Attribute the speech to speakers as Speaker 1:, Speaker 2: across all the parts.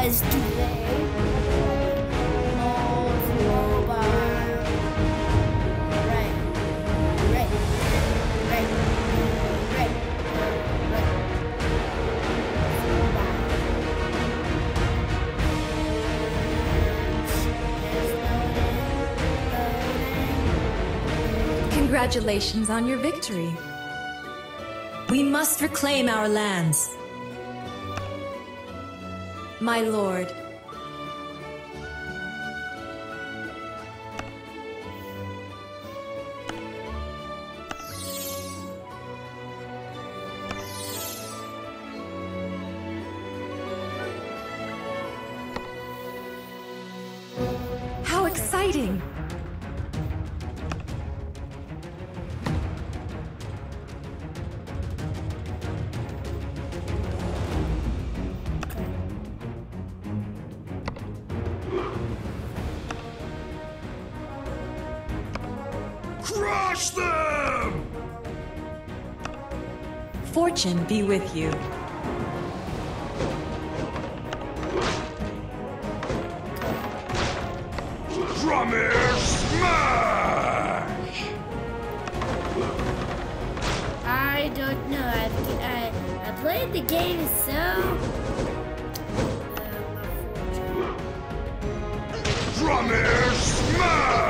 Speaker 1: today.
Speaker 2: Congratulations on your victory. We must reclaim our lands. My lord, how exciting! Fortune be with you.
Speaker 3: Drummer smash!
Speaker 1: I don't know. I, I, I played the game so. Um,
Speaker 3: Drummer smash!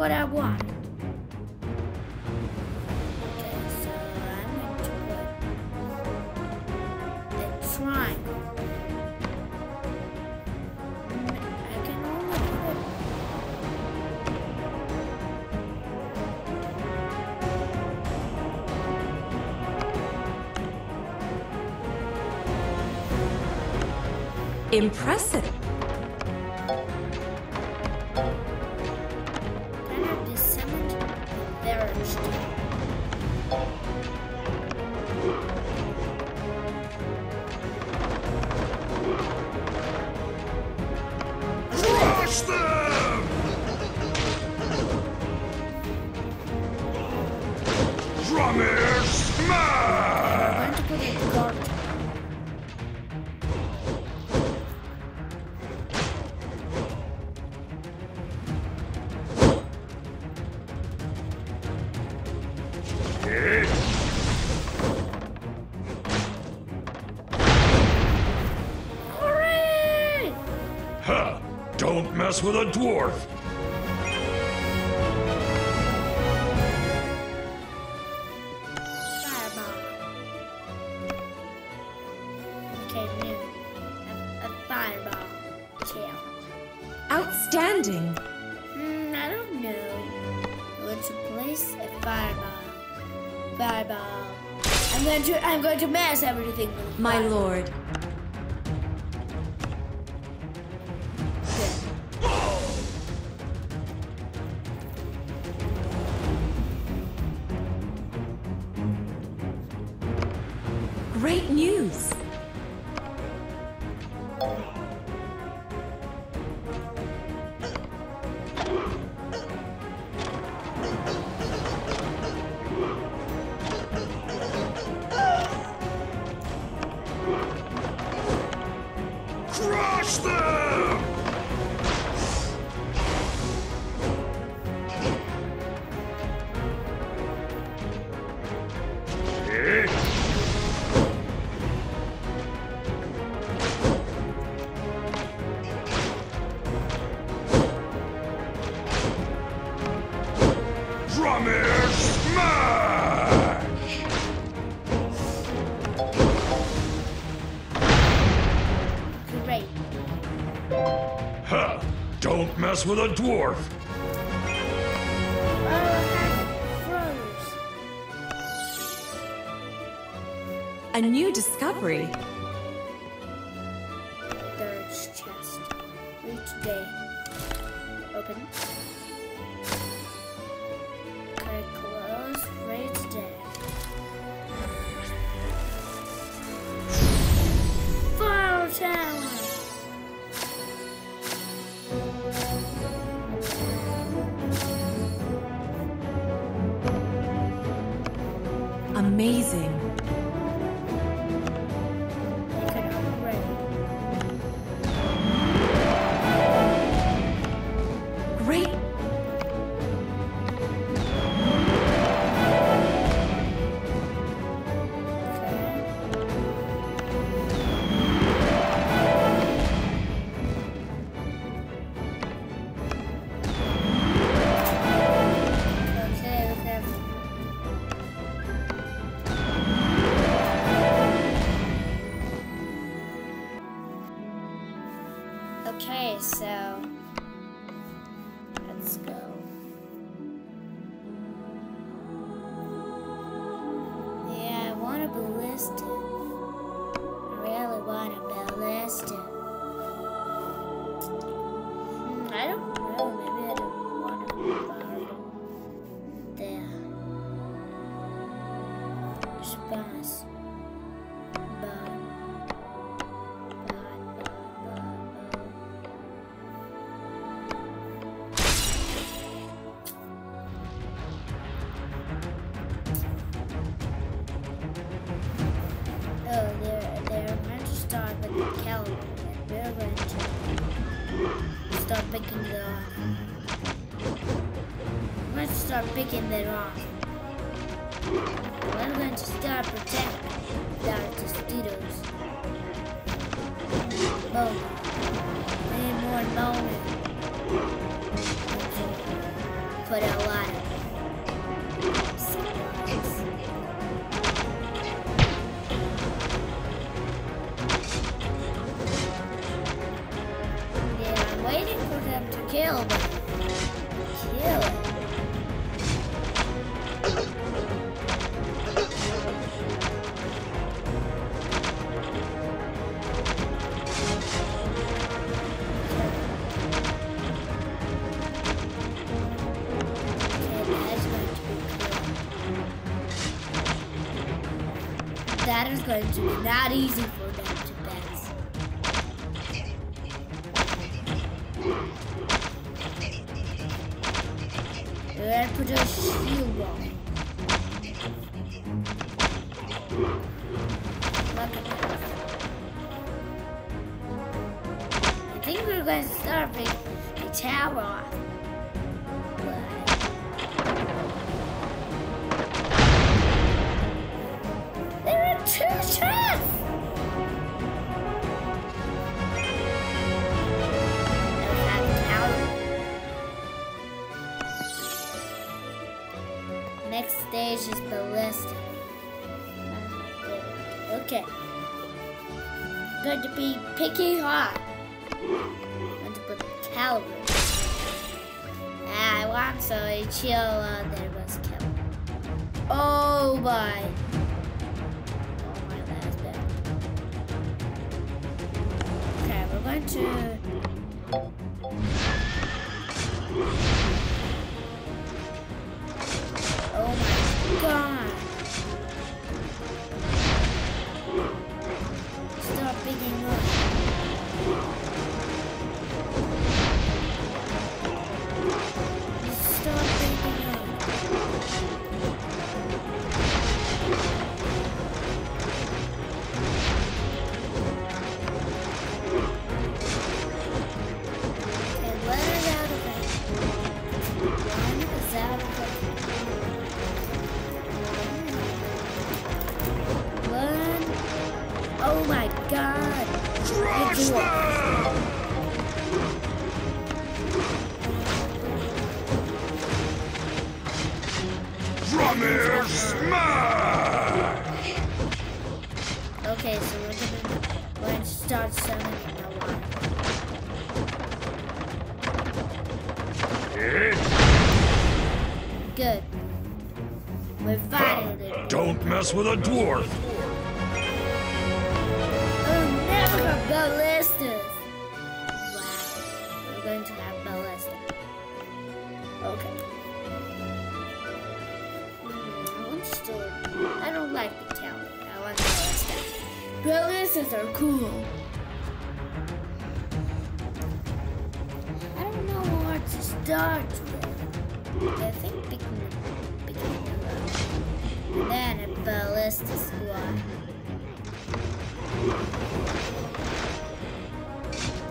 Speaker 1: what I want. Okay, so going to put a triangle. I can only put
Speaker 2: impressive.
Speaker 1: Barrage.
Speaker 3: Crush Don't mess with a dwarf.
Speaker 1: Fireball. Okay, new. A, a fireball challenge.
Speaker 2: Outstanding.
Speaker 1: Hmm, I don't know. Let's place a fireball. Fireball. I'm going to I'm going to mash everything with
Speaker 2: My
Speaker 1: fireball.
Speaker 2: lord,
Speaker 4: us with a dwarf.
Speaker 2: A new discovery.
Speaker 1: Chest. Day. Open. what not easy for them to pass. Let's put a shield on. be picky hot. Let's put caliber. Ah, I want so chill uh, there was killed. Oh my. Oh my last bit. Okay, we're going to
Speaker 4: a dwarf.
Speaker 1: Oh, never got ballistas. Wow. We're going to have ballista. Okay. Hmm, I don't like the town. Ballistas are cool. I don't know what to start with. I think beginning, ballista squad.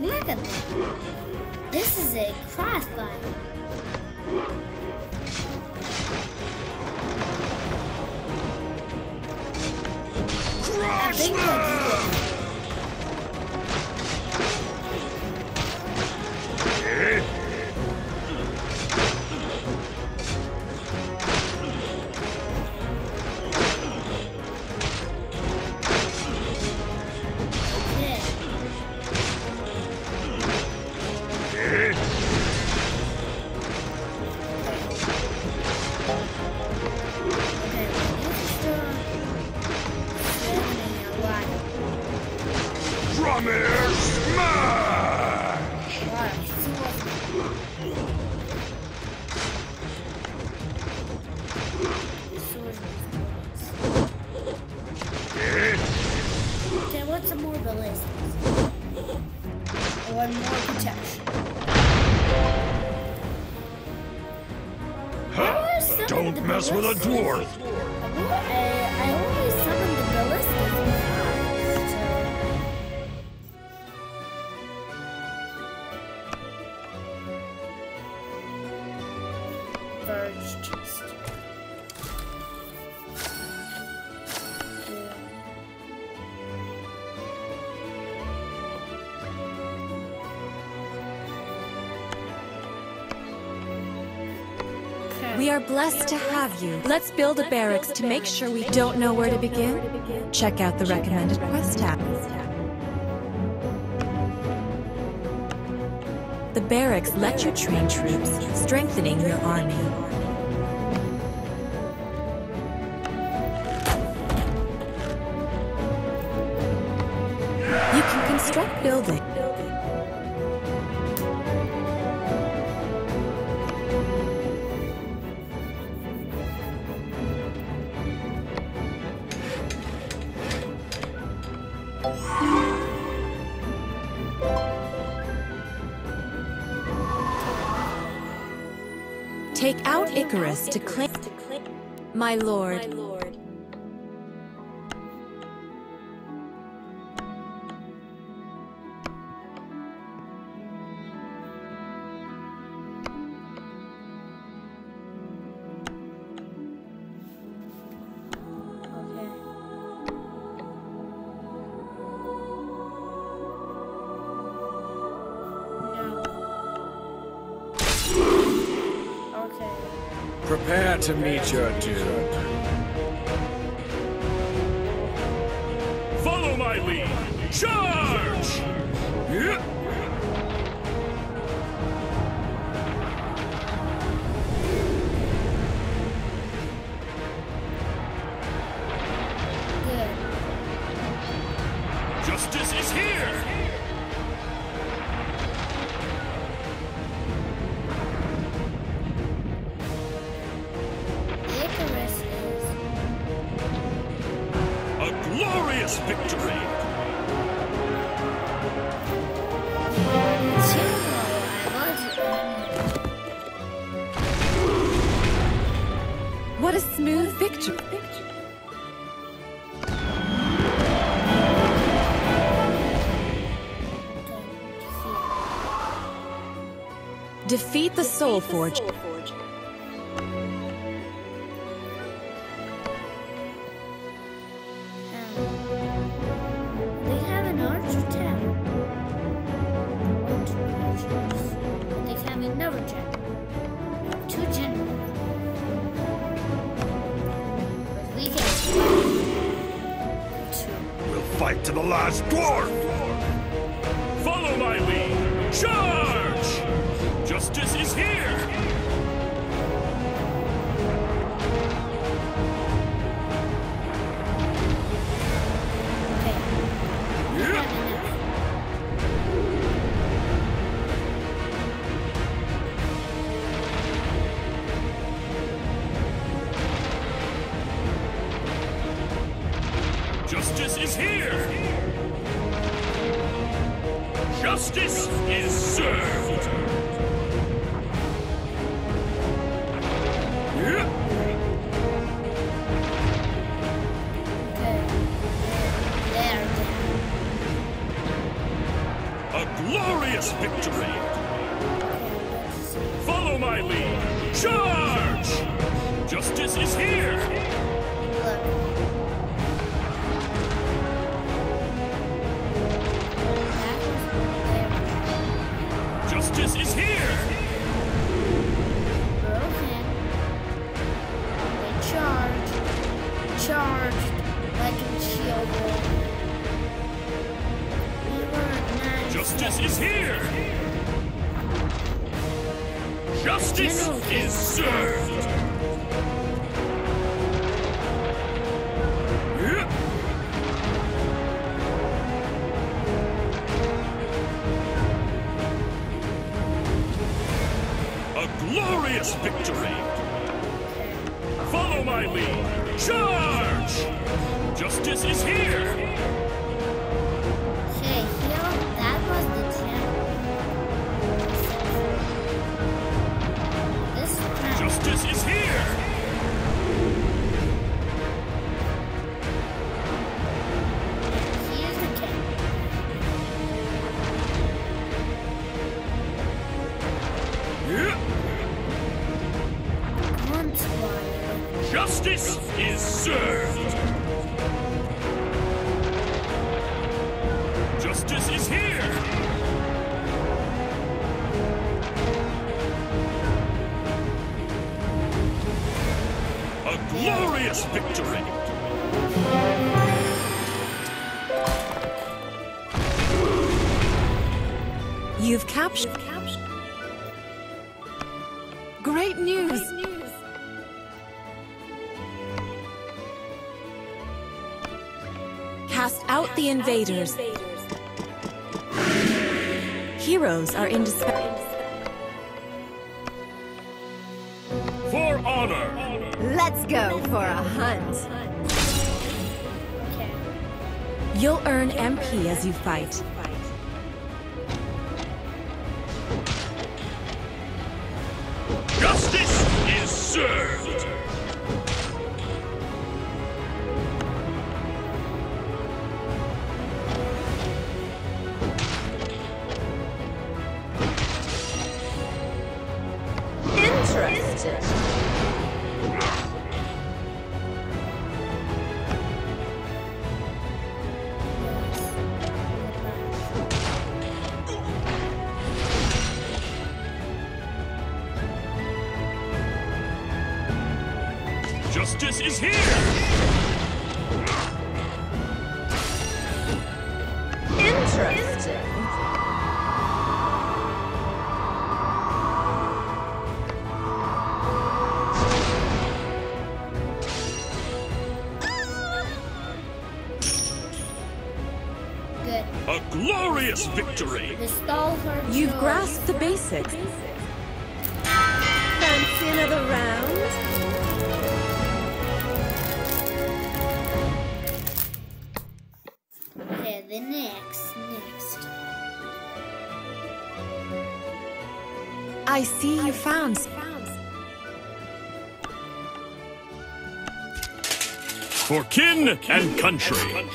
Speaker 1: Look at that. This is a crossfire. I
Speaker 4: mess with a dwarf.
Speaker 1: Uh, I, I always summon the ballistas in five, so... Verge chest. Yeah. Okay.
Speaker 2: We are blessed to have you. Let's build a barracks to make sure we don't know where to begin. Check out the recommended quest tab. The barracks let you train troops, strengthening your army. You can construct buildings. To claim. My lord.
Speaker 1: Okay.
Speaker 5: Prepare to meet your doom.
Speaker 4: Follow my lead. Charge! Yeah. Justice We'll fight to the last dwarf! Follow my lead! Charge! Is here! Justice is served! Justice is served!
Speaker 2: Great news! Cast out the invaders. Heroes are indispensable.
Speaker 4: For honor!
Speaker 6: Let's go for a hunt.
Speaker 2: You'll earn MP as you fight.
Speaker 6: Interesting.
Speaker 2: You've grasped the basics.
Speaker 6: Fancy another round?
Speaker 1: Okay, the next, next.
Speaker 2: I see you found.
Speaker 4: For kin and country!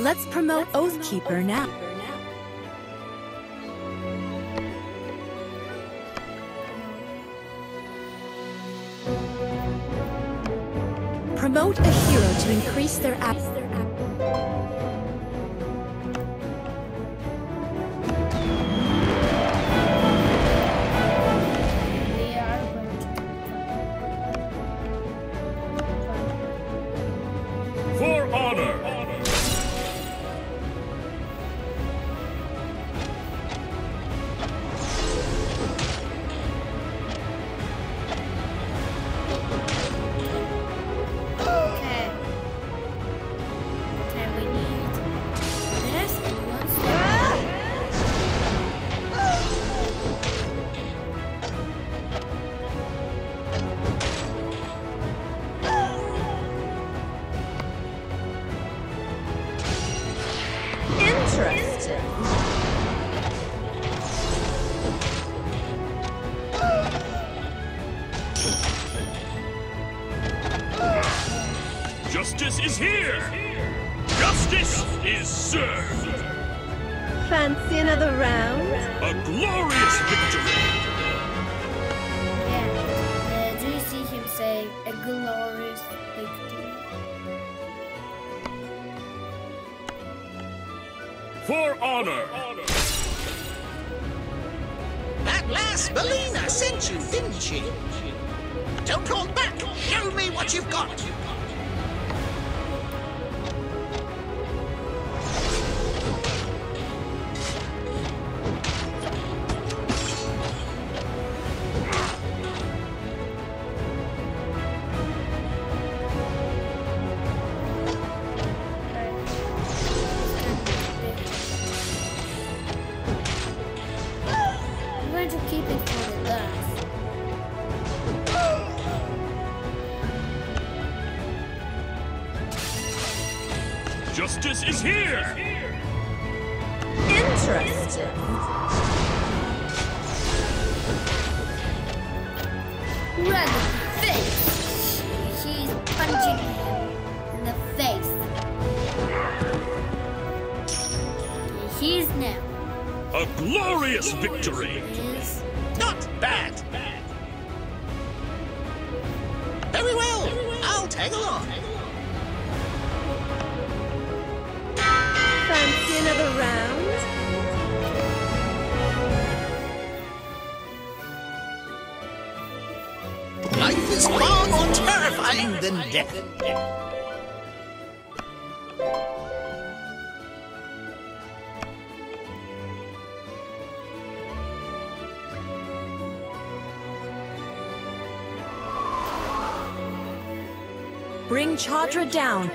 Speaker 2: Let's promote Oathkeeper now. Increase their app.
Speaker 4: Justice is here! Justice is served!
Speaker 6: Fancy another round?
Speaker 4: A glorious victory!
Speaker 1: Yeah, uh, do you see him say, a glorious victory?
Speaker 4: For honor!
Speaker 7: That last Melina sent you, didn't she? Don't hold back. Show me what you've got.
Speaker 4: Justice is here!
Speaker 6: Interesting.
Speaker 1: Right in the face. She's punching him in the face. He's now.
Speaker 4: A glorious victory!
Speaker 1: Is
Speaker 7: Not bad. Than death.
Speaker 2: Bring Chandra down.